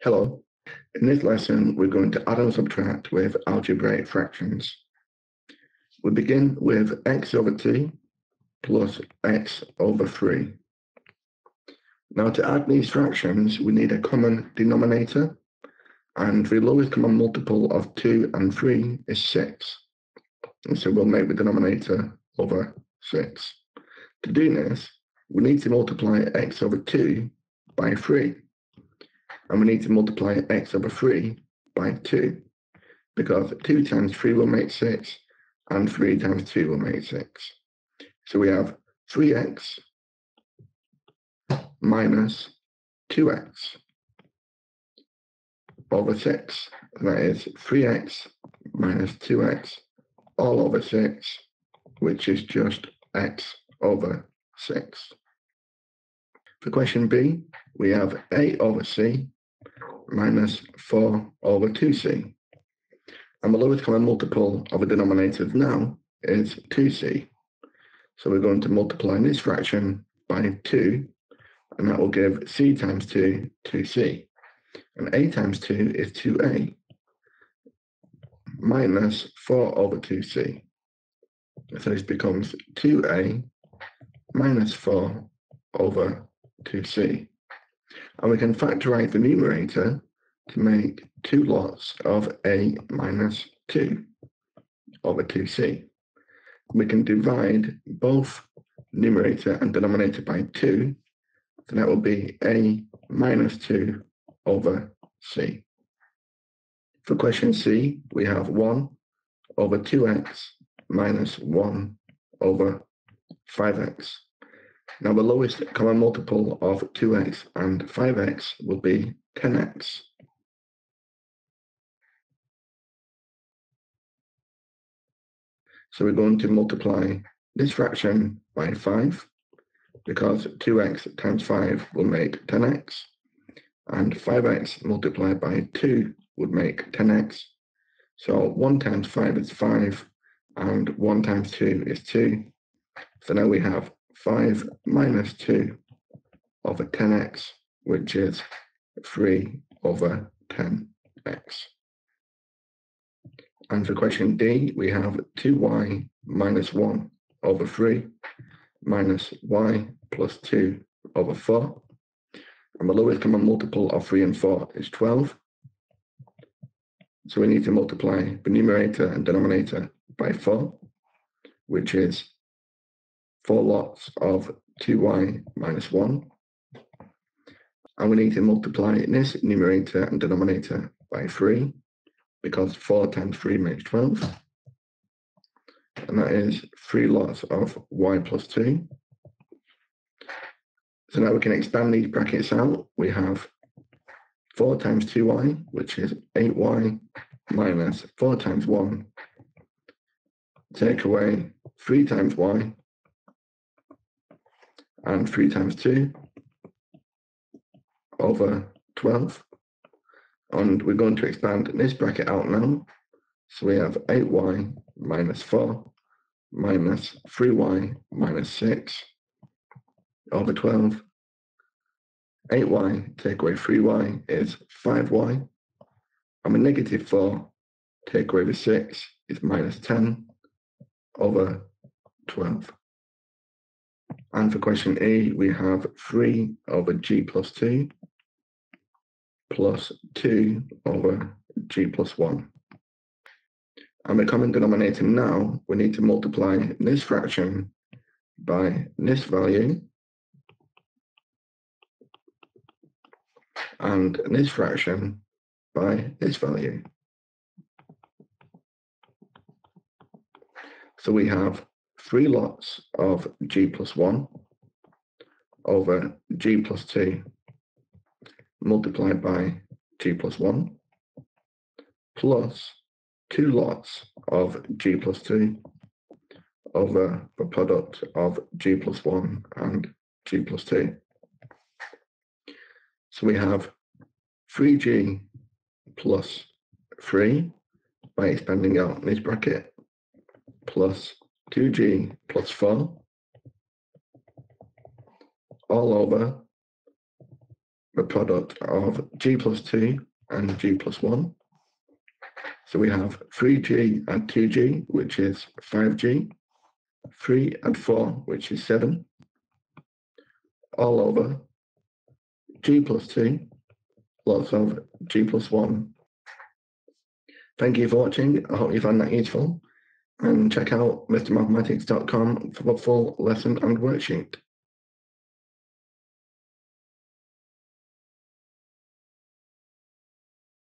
Hello. In this lesson, we're going to add and subtract with algebraic fractions. We begin with x over 2 plus x over 3. Now to add these fractions, we need a common denominator, and the lowest common multiple of 2 and 3 is 6. And so we'll make the denominator over 6. To do this, we need to multiply x over 2 by 3 and we need to multiply x over 3 by 2 because 2 times 3 will make 6 and 3 times 2 will make 6. So we have 3x minus 2x over 6. That is 3x minus 2x all over 6, which is just x over 6. For question B, we have a over c minus 4 over 2c. And the lowest common multiple of a denominator now is 2c. So we're going to multiply this fraction by 2, and that will give c times 2, 2c. And a times 2 is 2a, minus 4 over 2c. So this becomes 2a minus 4 over 2c. And we can factorize the numerator to make two lots of a minus 2 over 2c. We can divide both numerator and denominator by 2, so that will be a minus 2 over c. For question C, we have 1 over 2x minus 1 over 5x. Now the lowest common multiple of 2x and 5x will be 10x. So we're going to multiply this fraction by 5 because 2x times 5 will make 10x and 5x multiplied by 2 would make 10x. So 1 times 5 is 5 and 1 times 2 is 2. So now we have 5 minus 2 over 10x, which is 3 over 10x. And for question D, we have 2y minus 1 over 3 minus y plus 2 over 4. And the lowest common multiple of 3 and 4 is 12. So we need to multiply the numerator and denominator by 4, which is four lots of 2y minus 1. And we need to multiply this numerator and denominator by 3, because 4 times 3 makes 12. And that is 3 lots of y plus 2. So now we can expand these brackets out. We have 4 times 2y, which is 8y, minus 4 times 1. Take away 3 times y, and 3 times 2 over 12. And we're going to expand this bracket out now. So we have 8y minus 4 minus 3y minus 6 over 12. 8y take away 3y is 5y. And a negative 4 take away the 6 is minus 10 over 12. And for question E, we have 3 over g plus 2 plus 2 over g plus 1. And the common denominator now, we need to multiply this fraction by this value and this fraction by this value. So we have three lots of g plus 1 over g plus 2 multiplied by g plus 1 plus two lots of g plus 2 over the product of g plus 1 and g plus 2. So we have 3g plus 3 by expanding out this bracket plus 2g plus 4 all over the product of g plus 2 and g plus 1. So we have 3g and 2g, which is 5g, 3 and 4, which is 7, all over g plus 2 lots of g plus 1. Thank you for watching. I hope you found that useful. And check out mrmathematics.com for the full lesson and worksheet.